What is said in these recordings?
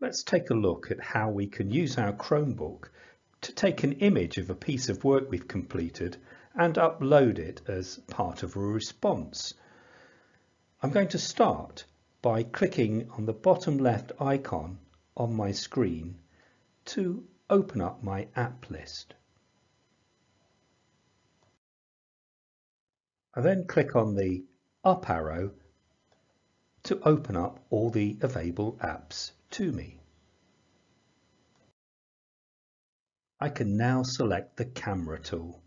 Let's take a look at how we can use our Chromebook to take an image of a piece of work we've completed and upload it as part of a response. I'm going to start by clicking on the bottom left icon on my screen to open up my app list. I then click on the up arrow to open up all the available apps to me. I can now select the camera tool.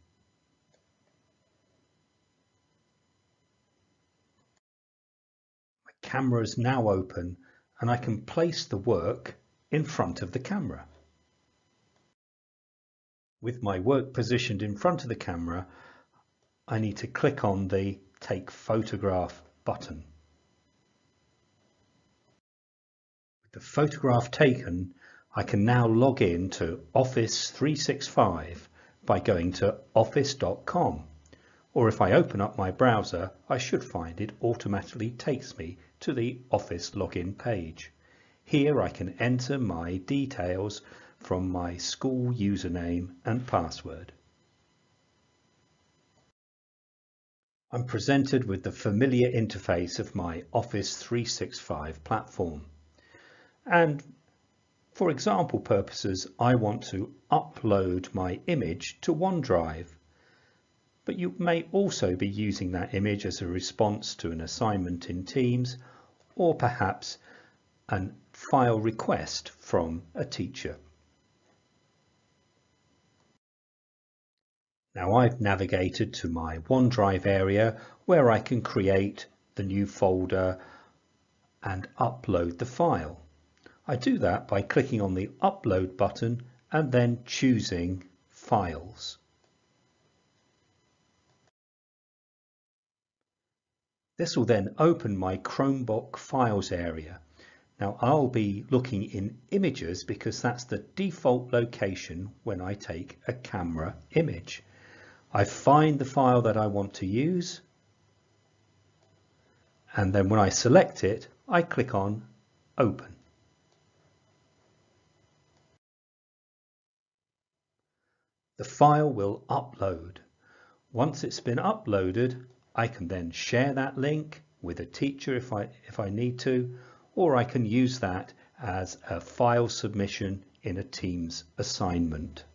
My camera is now open and I can place the work in front of the camera. With my work positioned in front of the camera, I need to click on the Take Photograph button. The photograph taken, I can now log in to Office 365 by going to office.com or if I open up my browser I should find it automatically takes me to the Office login page. Here I can enter my details from my school username and password. I'm presented with the familiar interface of my Office 365 platform. And for example purposes, I want to upload my image to OneDrive, but you may also be using that image as a response to an assignment in Teams or perhaps a file request from a teacher. Now I've navigated to my OneDrive area where I can create the new folder and upload the file. I do that by clicking on the upload button and then choosing files. This will then open my Chromebook files area. Now I'll be looking in images because that's the default location when I take a camera image. I find the file that I want to use and then when I select it I click on open. The file will upload. Once it's been uploaded, I can then share that link with a teacher if I, if I need to, or I can use that as a file submission in a Teams assignment.